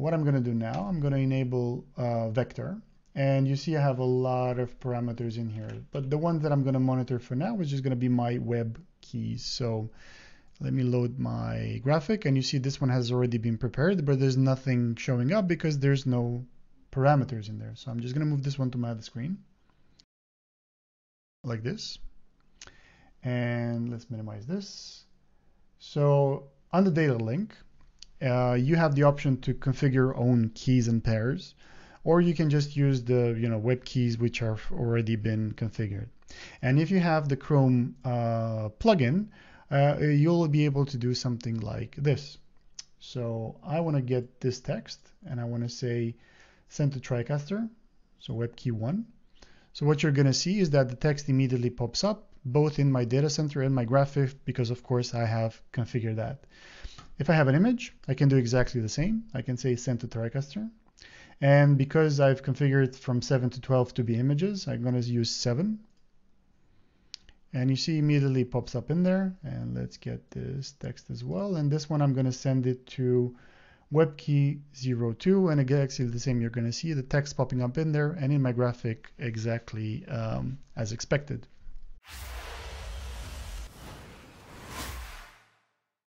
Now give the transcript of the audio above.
what I'm going to do now, I'm going to enable uh, Vectar. And you see I have a lot of parameters in here. But the one that I'm going to monitor for now is just going to be my web keys. So let me load my graphic. And you see this one has already been prepared, but there's nothing showing up because there's no parameters in there. So I'm just going to move this one to my other screen like this. And let's minimize this. So on the data link, uh, you have the option to configure your own keys and pairs, or you can just use the you know web keys which have already been configured. And if you have the Chrome uh, plugin, uh, you'll be able to do something like this. So I want to get this text and I want to say send to TriCaster, so web key one. So what you're going to see is that the text immediately pops up both in my data center and my graphic because of course I have configured that. If I have an image, I can do exactly the same. I can say send to TriCaster. And because I've configured from 7 to 12 to be images, I'm going to use 7. And you see immediately pops up in there. And let's get this text as well. And this one I'm going to send it to WebKey 02. And again, actually the same, you're going to see the text popping up in there and in my graphic exactly um, as expected.